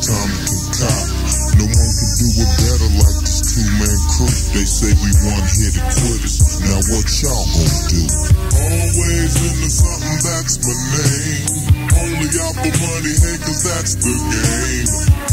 time to concoct. No one can do it better like this two-man crew. They say we one here to quit us. Now what y'all gonna do? Always into something, that's my name. Only out for money, hey, cause that's the game.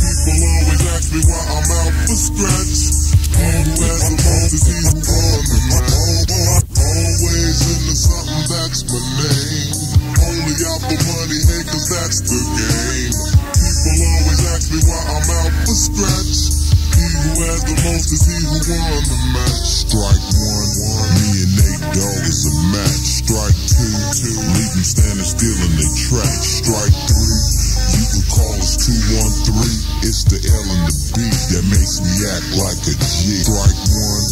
Strike one. Me and Nate Dogg is a match. Strike two. Leave them standing still in their track. Strike three. You can call us 213. It's the L and the B that makes me act like a G. Strike one.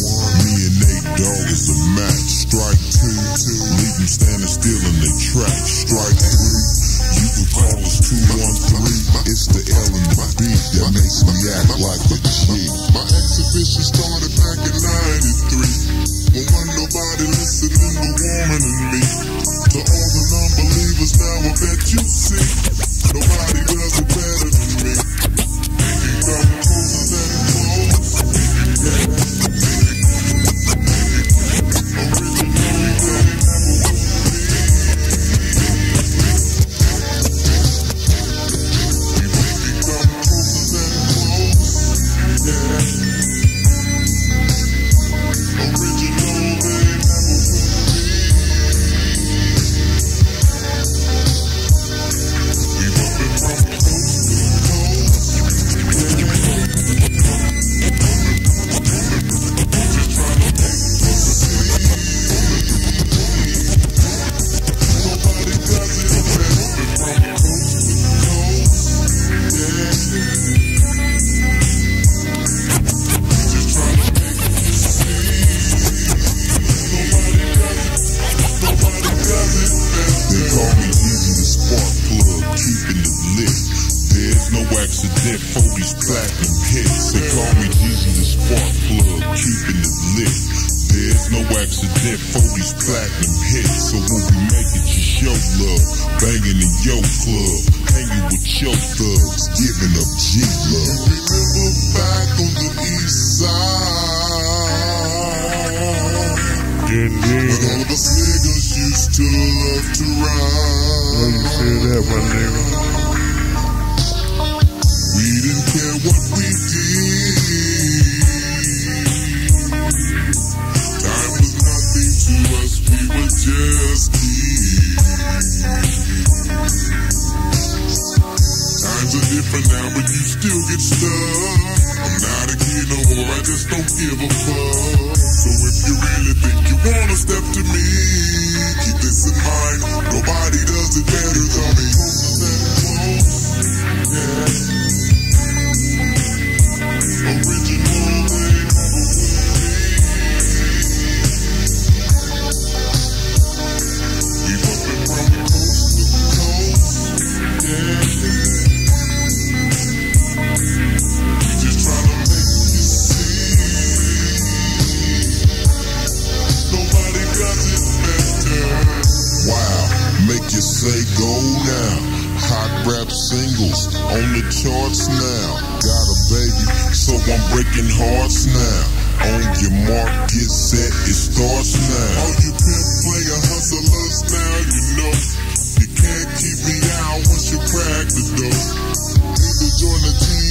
Me and Nate Dogg is a match. Strike two. Leave them standing still in their track. Strike three. You can call us 213. It's the L and the B that makes me act like. My exhibition started back in 93. But When nobody listening to Warren and me. To all the non-believers now I bet you see. Nobody does it better than me. You come closer than close. Originally They call me Easy the Spark Plug, keeping it lit. There's no accident for these platinum hits. They call me Easy the Spark Plug, keeping it lit. There's no accident for these platinum hits. So when we make it, just show love. Banging in your club, hanging with your thugs, giving up G love. Remember back on the east ride. say that. We didn't care what we did. Time was nothing to us, we were just kids. Times are different now, but you still get stuck. I'm not a kid no more, I just don't give a fuck. So if you really think you wanna step to me, keep this in mind. Nobody does it better than now. Hot rap singles on the charts now. Got a baby, so I'm breaking hearts now. On your mark, get set, it starts now. All you pimp player hustlers now, you know. You can't keep me out once you crack the door. Either join the team